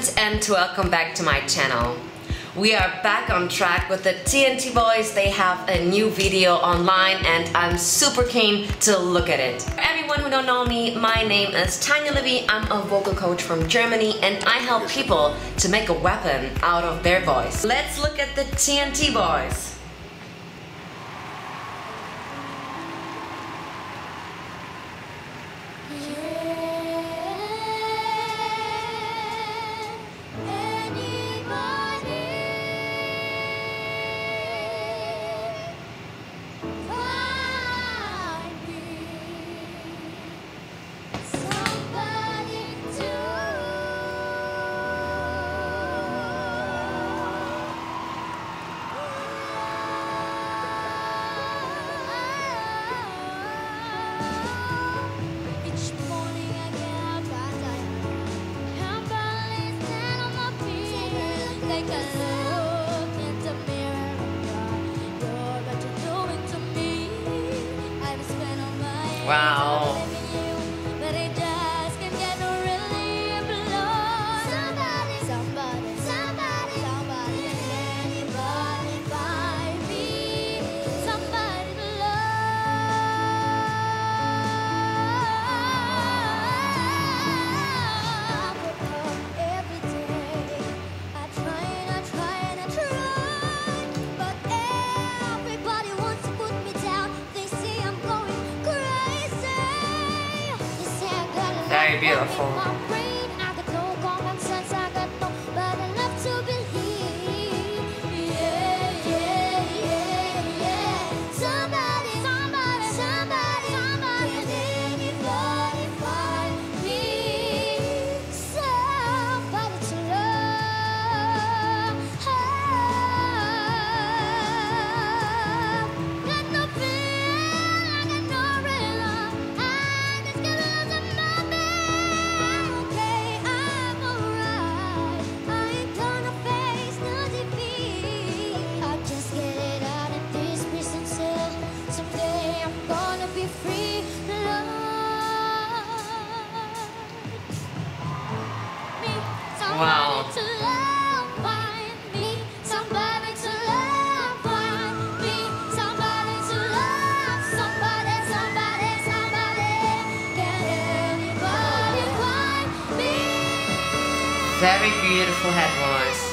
friends and welcome back to my channel. We are back on track with the TNT Boys. They have a new video online and I'm super keen to look at it. For everyone who don't know me, my name is Tania Levy. I'm a vocal coach from Germany and I help people to make a weapon out of their voice. Let's look at the TNT Boys. Oh! Wow. Very beautiful. Wow. Very beautiful head voice.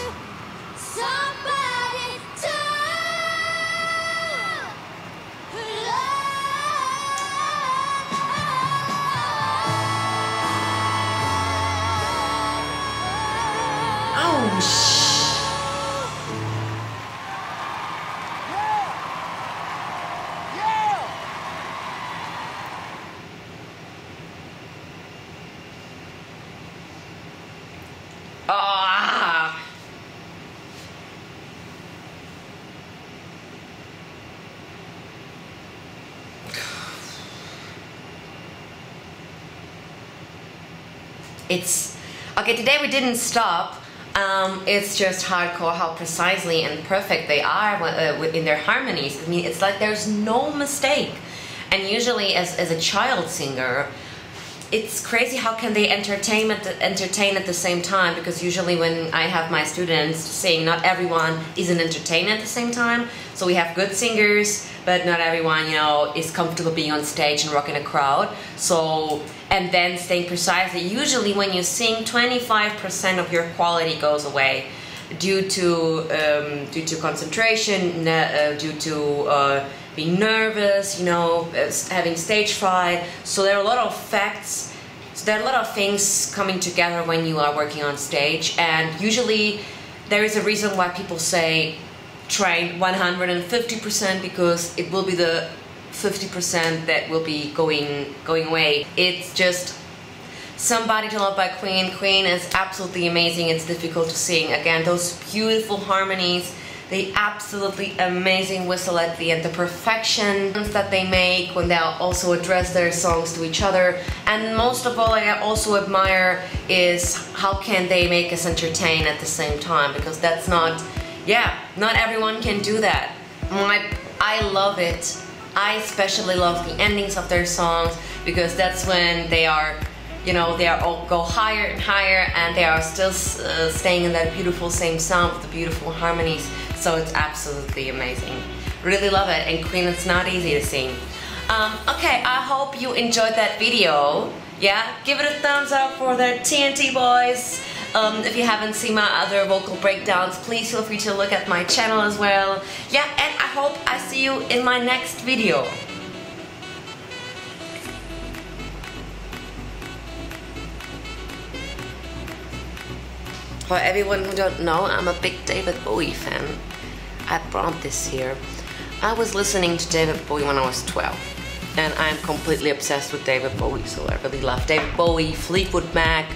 It's okay. Today we didn't stop. Um, it's just hardcore how precisely and perfect they are uh, in their harmonies. I mean, it's like there's no mistake. And usually, as, as a child singer, it's crazy how can they entertain at the, entertain at the same time because usually when I have my students sing not everyone is an entertainer at the same time so we have good singers but not everyone you know is comfortable being on stage and rocking a crowd so and then staying precisely usually when you sing 25% of your quality goes away due to um, due to concentration uh, due to uh, being nervous, you know, having stage fright. So there are a lot of facts, so there are a lot of things coming together when you are working on stage. And usually there is a reason why people say train 150% because it will be the 50% that will be going going away. It's just Somebody to Love by Queen. Queen is absolutely amazing. It's difficult to sing. Again, those beautiful harmonies the absolutely amazing whistle at the end, the perfection that they make when they also address their songs to each other. And most of all, I also admire is how can they make us entertain at the same time because that's not, yeah, not everyone can do that. My, I love it. I especially love the endings of their songs because that's when they are you know they are all go higher and higher and they are still uh, staying in that beautiful same sound with the beautiful harmonies. So it's absolutely amazing. Really love it. And queen it's not easy to sing. Um, okay i hope you enjoyed that video. Yeah give it a thumbs up for the tnt boys um, if you haven't seen my other vocal breakdowns please feel free to look at my channel as well yeah and i hope i see you in my next video For everyone who don't know, I'm a big David Bowie fan. I brought this here. I was listening to David Bowie when I was 12 and I'm completely obsessed with David Bowie so I really love David Bowie, Fleetwood Mac,